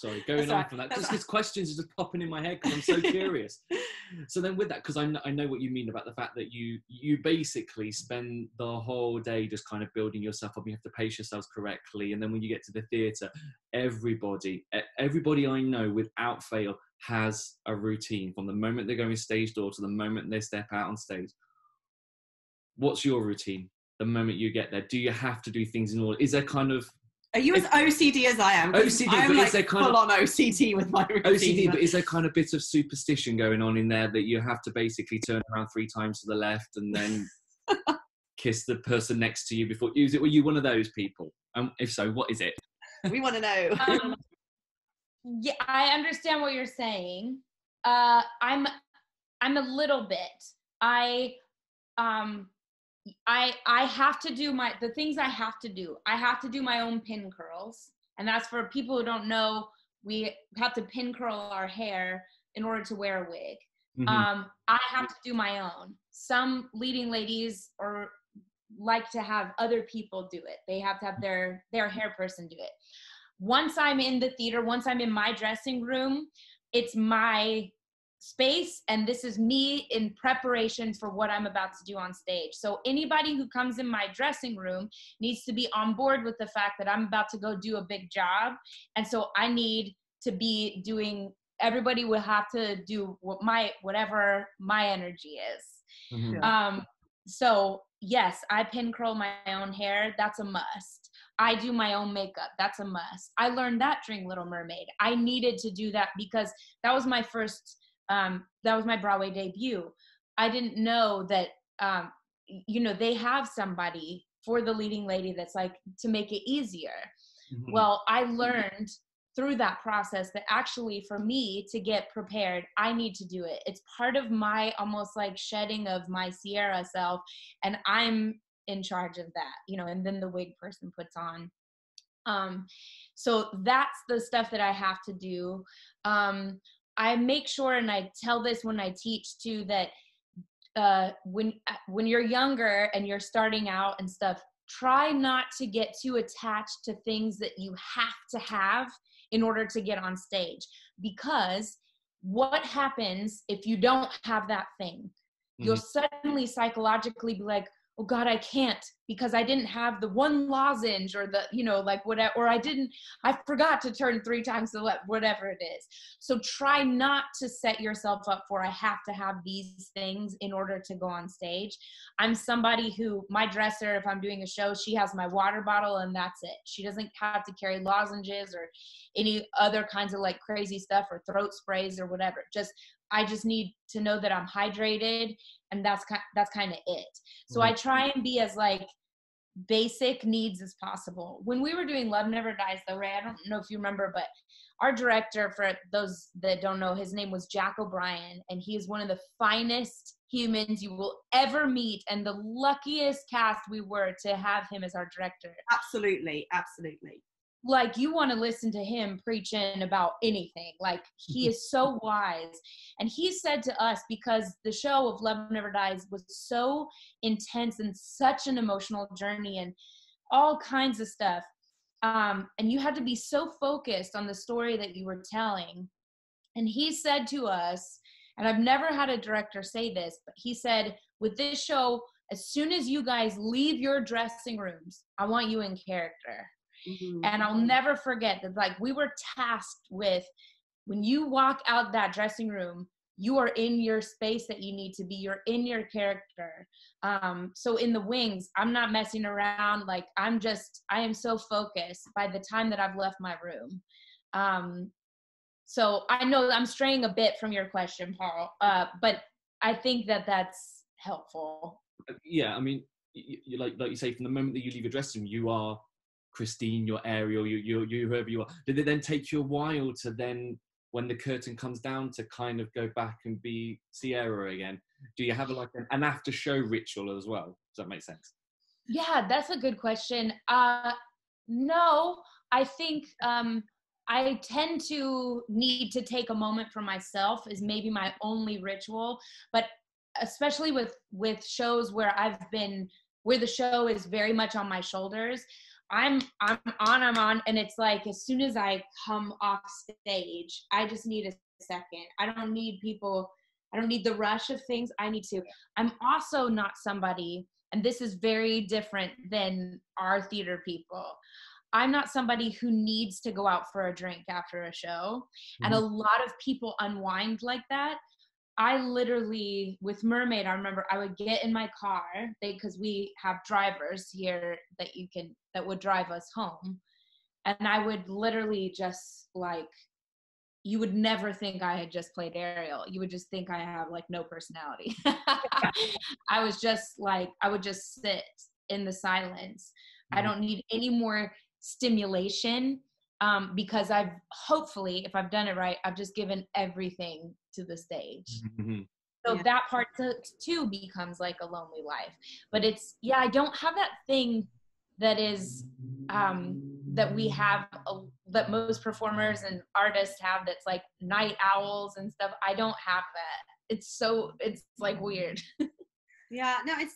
Sorry, going on from that. Just because questions are just popping in my head because I'm so curious. so then with that, because I know, I know what you mean about the fact that you you basically spend the whole day just kind of building yourself up. You have to pace yourselves correctly, and then when you get to the theatre, everybody everybody I know without fail has a routine from the moment they're going stage door to the moment they step out on stage. What's your routine? The moment you get there, do you have to do things in order? Is there kind of are you as OCD as I am? OCD, I am but like is there kind full of on OCD with my routine. OCD, but is there kind of bit of superstition going on in there that you have to basically turn around three times to the left and then kiss the person next to you before? Is it? Were you one of those people? And um, if so, what is it? we want to know. Um, yeah, I understand what you're saying. Uh, I'm, I'm a little bit. I, um, I I have to do my the things I have to do. I have to do my own pin curls, and that's for people who don't know. We have to pin curl our hair in order to wear a wig. Mm-hmm. Um, I have to do my own. Some leading ladies or like to have other people do it. They have to have their their hair person do it. Once I'm in the theater, once I'm in my dressing room, it's my space and this is me in preparation for what I'm about to do on stage. So anybody who comes in my dressing room needs to be on board with the fact that I'm about to go do a big job and so I need to be doing everybody will have to do what my whatever my energy is. Mm-hmm. Um so yes, I pin curl my own hair, that's a must. I do my own makeup. That's a must. I learned that during Little Mermaid. I needed to do that because that was my first um, that was my Broadway debut. I didn't know that, um, you know, they have somebody for the leading lady that's like to make it easier. Mm-hmm. Well, I learned through that process that actually for me to get prepared, I need to do it. It's part of my almost like shedding of my Sierra self, and I'm in charge of that, you know, and then the wig person puts on. Um, so that's the stuff that I have to do. Um, I make sure, and I tell this when I teach too, that uh, when uh, when you're younger and you're starting out and stuff, try not to get too attached to things that you have to have in order to get on stage. Because what happens if you don't have that thing? Mm-hmm. You'll suddenly psychologically be like, oh god i can't because i didn't have the one lozenge or the you know like whatever or i didn't i forgot to turn three times the left whatever it is. So try not to set yourself up for i have to have these things in order to go on stage. I'm somebody who my dresser if i'm doing a show she has my water bottle and that's it. She doesn't have to carry lozenges or any other kinds of like crazy stuff or throat sprays or whatever. Just I just need to know that I'm hydrated and that's kind that's kind of it. So I mm-hmm. try and be as like basic needs as possible. When we were doing Love Never Dies though, Ray, I don't know if you remember, but our director for those that don't know, his name was Jack O'Brien and he is one of the finest humans you will ever meet and the luckiest cast we were to have him as our director. Absolutely, absolutely like you want to listen to him preaching about anything like he is so wise. And he said to us because the show of love never dies was so intense and such an emotional journey and all kinds of stuff um, and you had to be so focused on the story that you were telling. And he said to us and i've never had a director say this but he said with this show as soon as you guys leave your dressing rooms i want you in character Mm-hmm. And I'll never forget that, like, we were tasked with when you walk out that dressing room, you are in your space that you need to be. You're in your character. Um, so in the wings, I'm not messing around. Like, I'm just, I am so focused by the time that I've left my room. Um, so I know I'm straying a bit from your question, Paul, uh, but I think that that's helpful. Yeah, I mean, you, you, like like you say, from the moment that you leave your dressing room, you are Christine, your Ariel, you, you, you, whoever you are? Did it then take you a while to then, when the curtain comes down, to kind of go back and be Sierra again? Do you have a, like an, an after show ritual as well? Does that make sense? Yeah, that's a good question. Uh, no, I think um, I tend to need to take a moment for myself is maybe my only ritual, but especially with with shows where I've been where the show is very much on my shoulders I'm I'm on, I'm on, and it's like as soon as I come off stage, I just need a second. I don't need people. I don't need the rush of things. I need to. I'm also not somebody, and this is very different than our theater people. I'm not somebody who needs to go out for a drink after a show. Mm-hmm. And a lot of people unwind like that. I literally, with Mermaid, I remember I would get in my car because we have drivers here that you can, that would drive us home. And I would literally just like, you would never think I had just played Ariel. You would just think I have like no personality. I was just like, I would just sit in the silence. I mm-hmm. don't need any more stimulation um, because I've hopefully, if I've done it right, I've just given everything to the stage. Mm-hmm. So yeah. that part too becomes like a lonely life. But it's, yeah, I don't have that thing that is, um, that we have, a, that most performers and artists have that's like night owls and stuff. I don't have that. It's so, it's like weird. yeah, no, it's,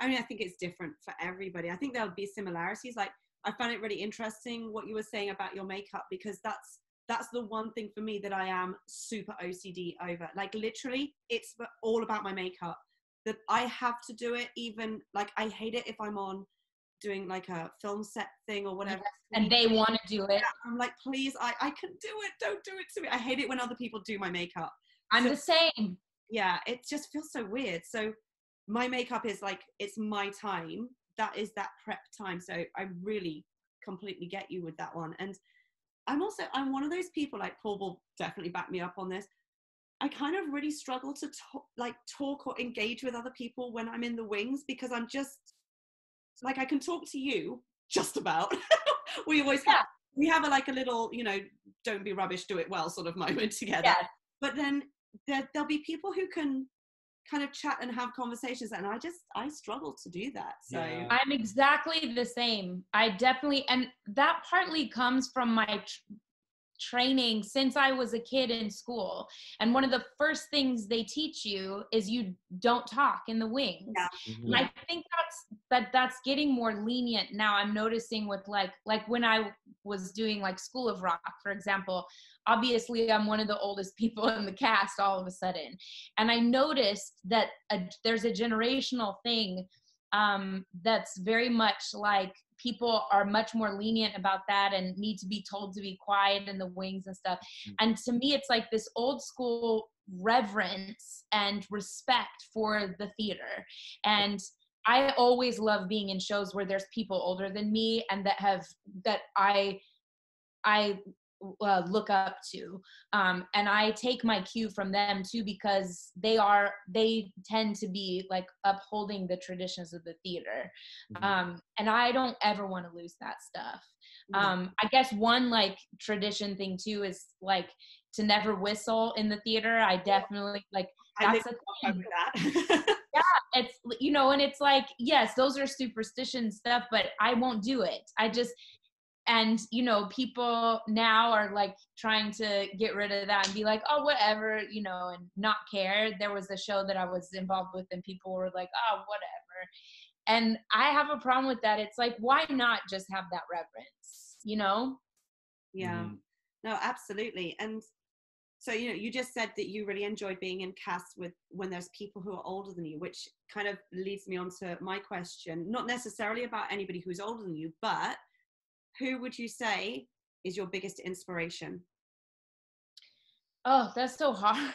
I mean, I think it's different for everybody. I think there'll be similarities. Like I found it really interesting what you were saying about your makeup because that's that's the one thing for me that I am super OCD over. Like literally, it's all about my makeup. That I have to do it. Even like I hate it if I'm on doing like a film set thing or whatever. and they want to do it. I'm like, please, I I can do it. Don't do it to me. I hate it when other people do my makeup. I'm so, the same. Yeah, it just feels so weird. So my makeup is like it's my time that is that prep time. So I really completely get you with that one. And I'm also I'm one of those people like Paul will definitely back me up on this. I kind of really struggle to talk, like talk or engage with other people when I'm in the wings because I'm just like I can talk to you just about. we always have we have a, like a little you know don't be rubbish do it well sort of moment together. Yeah. But then there, there'll be people who can kind of chat and have conversations and i just i struggle to do that so yeah. i'm exactly the same i definitely and that partly comes from my tr- training since i was a kid in school and one of the first things they teach you is you don't talk in the wings yeah. mm-hmm. and i think that's that that's getting more lenient now i'm noticing with like like when i was doing like school of rock for example obviously i'm one of the oldest people in the cast all of a sudden and i noticed that a, there's a generational thing um, that's very much like people are much more lenient about that and need to be told to be quiet in the wings and stuff mm. and to me it's like this old school reverence and respect for the theater and I always love being in shows where there's people older than me and that have that I I uh, look up to um, and i take my cue from them too because they are they tend to be like upholding the traditions of the theater mm-hmm. um, and i don't ever want to lose that stuff mm-hmm. um, i guess one like tradition thing too is like to never whistle in the theater i definitely like that's a thing. That. yeah it's you know and it's like yes those are superstition stuff but i won't do it i just and you know people now are like trying to get rid of that and be like oh whatever you know and not care. There was a show that i was involved with and people were like oh whatever. And i have a problem with that. It's like why not just have that reverence you know? Yeah. Mm. no absolutely. And so you know you just said that you really enjoyed being in cast with when there's people who are older than you which kind of leads me on to my question not necessarily about anybody who's older than you but who would you say is your biggest inspiration? Oh, that's so hard.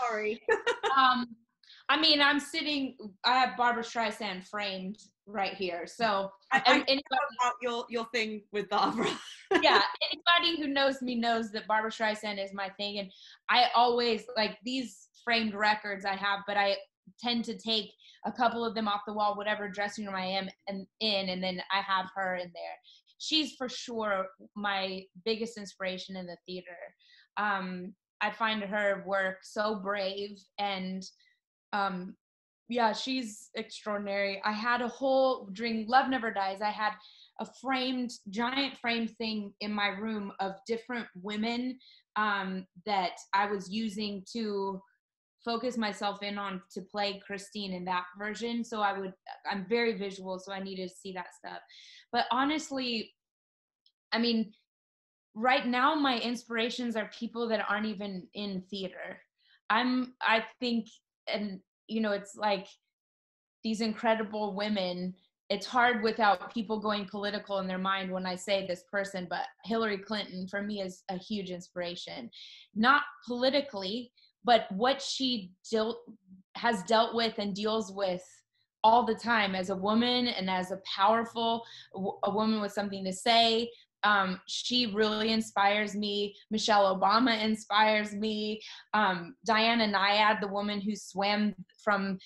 Sorry. um, I mean, I'm sitting. I have Barbra Streisand framed right here. So I, I anybody, about your your thing with Barbra. yeah, anybody who knows me knows that Barbra Streisand is my thing, and I always like these framed records I have, but I tend to take a couple of them off the wall, whatever dressing room I am and in, and then I have her in there she's for sure my biggest inspiration in the theater. Um, I find her work so brave and um, yeah, she's extraordinary. I had a whole during Love Never Dies. I had a framed, giant framed thing in my room of different women um, that I was using to focus myself in on to play Christine in that version. So I would, I'm very visual, so I needed to see that stuff. But honestly, I mean, right now my inspirations are people that aren't even in theater. I'm, I think, and you know, it's like these incredible women it's hard without people going political in their mind when I say this person, but Hillary Clinton for me is a huge inspiration. Not politically, but what she dealt has dealt with and deals with all the time as a woman and as a powerful a woman with something to say um, she really inspires me michelle obama inspires me um, diana nyad the woman who swam from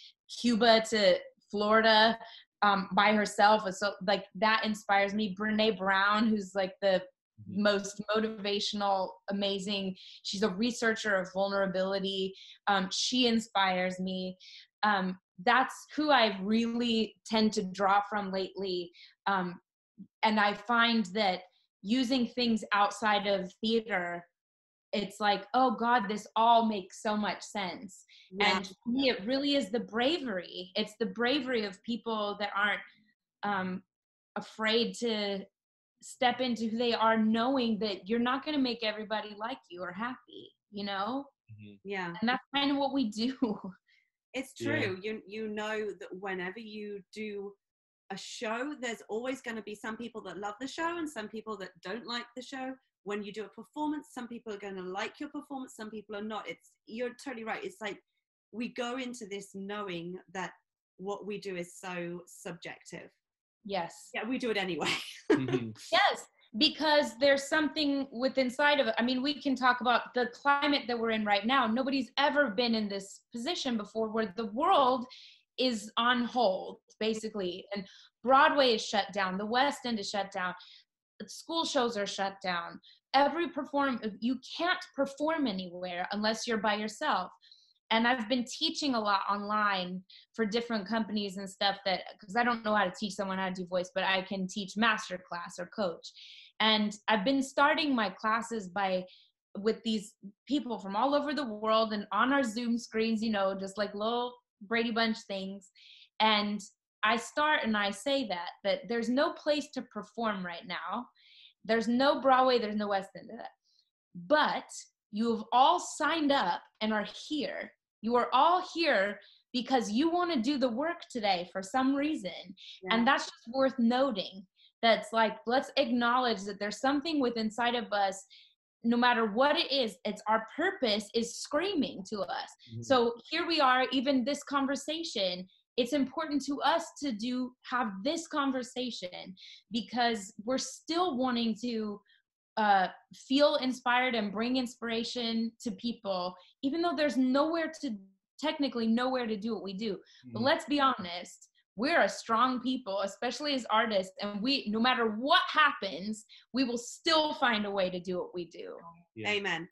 cuba to florida um, by herself. So like that inspires me. Brene Brown, who's like the. Most motivational, amazing. She's a researcher of vulnerability. Um, she inspires me. Um, that's who I really tend to draw from lately. Um, and I find that using things outside of theater it's like oh god this all makes so much sense yeah. and me it really is the bravery it's the bravery of people that aren't um, afraid to step into who they are knowing that you're not going to make everybody like you or happy you know? Mm-hmm. yeah. And that's kind of what we do. It's true. Yeah. you you know that whenever you do a show there's always going to be some people that love the show and some people that don't like the show. When you do a performance some people are going to like your performance some people are not. It's you're totally right. It's like we go into this knowing that what we do is so subjective yes. Yeah we do it anyway. Mm-hmm. yes because there's something with inside of it. I mean we can talk about the climate that we're in right now. Nobody's ever been in this position before where the world is on hold basically. And broadway is shut down. The west end is shut down. School shows are shut down. Every perform you can't perform anywhere unless you're by yourself and i've been teaching a lot online for different companies and stuff that because i don't know how to teach someone how to do voice but i can teach master class or coach and i've been starting my classes by with these people from all over the world and on our zoom screens you know just like little brady bunch things and I start and I say that that there's no place to perform right now. There's no Broadway, there's no West End. But you have all signed up and are here. You are all here because you want to do the work today for some reason. Yeah. And that's just worth noting. That's like, let's acknowledge that there's something within inside of us no matter what it is it's our purpose is screaming to us mm-hmm. so here we are even this conversation it's important to us to do have this conversation because we're still wanting to uh, feel inspired and bring inspiration to people even though there's nowhere to technically nowhere to do what we do mm-hmm. but let's be honest we're a strong people especially as artists and we no matter what happens we will still find a way to do what we do yeah. amen